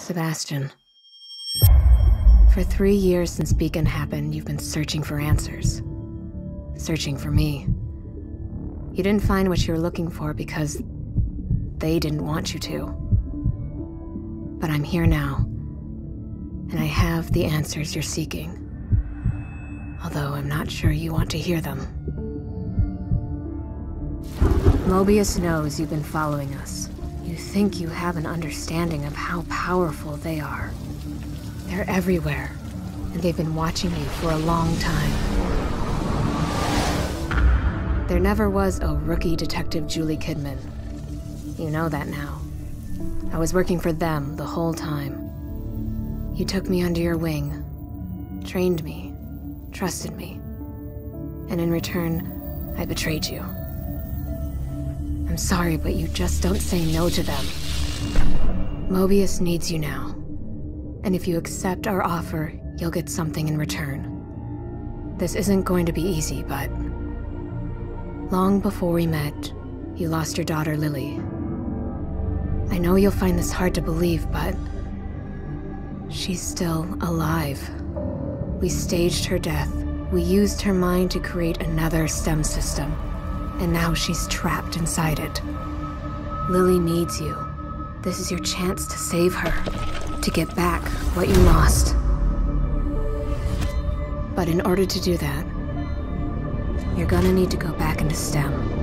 Sebastian. For three years since Beacon happened, you've been searching for answers. Searching for me. You didn't find what you were looking for because they didn't want you to. But I'm here now, and I have the answers you're seeking. Although I'm not sure you want to hear them. Mobius knows you've been following us. You think you have an understanding of how powerful they are. They're everywhere, and they've been watching you for a long time. There never was a rookie detective Juli Kidman. You know that now. I was working for them the whole time. You took me under your wing, trained me, trusted me, and in return, I betrayed you. I'm sorry, but you just don't say no to them. Mobius needs you now. And if you accept our offer, you'll get something in return. This isn't going to be easy, but... Long before we met, you lost your daughter, Lily. I know you'll find this hard to believe, but... She's still alive. We staged her death. We used her mind to create another STEM system and now she's trapped inside it. Lily needs you. This is your chance to save her, to get back what you lost. But in order to do that, you're gonna need to go back into STEM.